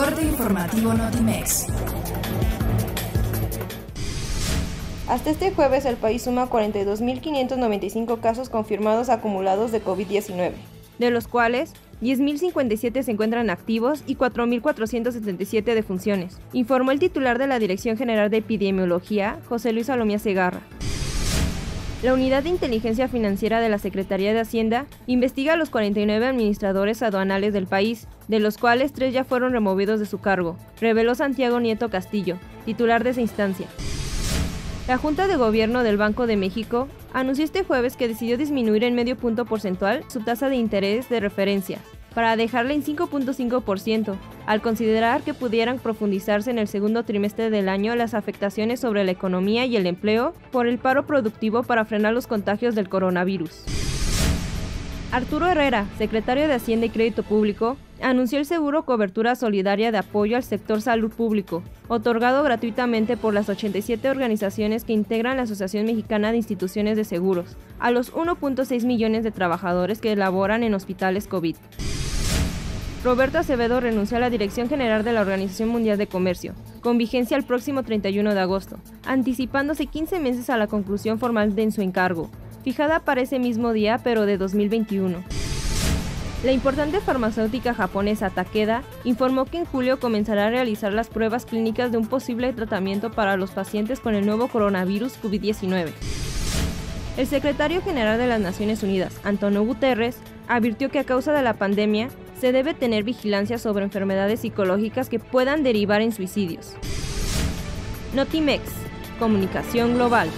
Corte informativo Notimex. Hasta este jueves el país suma 42.595 casos confirmados acumulados de COVID-19, de los cuales 10.057 se encuentran activos y 4.477 defunciones, informó el titular de la Dirección General de Epidemiología, José Luis Salomía Segarra. La Unidad de Inteligencia Financiera de la Secretaría de Hacienda investiga a los 49 administradores aduanales del país, de los cuales tres ya fueron removidos de su cargo, reveló Santiago Nieto Castillo, titular de esa instancia. La Junta de Gobierno del Banco de México anunció este jueves que decidió disminuir en medio punto porcentual su tasa de interés de referencia, para dejarla en 5.5%, al considerar que pudieran profundizarse en el segundo trimestre del año las afectaciones sobre la economía y el empleo por el paro productivo para frenar los contagios del coronavirus. Arturo Herrera, secretario de Hacienda y Crédito Público, anunció el seguro cobertura solidaria de apoyo al sector salud público, otorgado gratuitamente por las 87 organizaciones que integran la Asociación Mexicana de Instituciones de Seguros, a los 1.6 millones de trabajadores que laboran en hospitales COVID. Roberto Acevedo renunció a la Dirección General de la Organización Mundial de Comercio, con vigencia el próximo 31 de agosto, anticipándose 15 meses a la conclusión formal de su encargo, fijada para ese mismo día pero de 2021. La importante farmacéutica japonesa Takeda informó que en julio comenzará a realizar las pruebas clínicas de un posible tratamiento para los pacientes con el nuevo coronavirus COVID-19. El secretario general de las Naciones Unidas, Antonio Guterres, advirtió que a causa de la pandemia se debe tener vigilancia sobre enfermedades psicológicas que puedan derivar en suicidios. Notimex, Comunicación Global.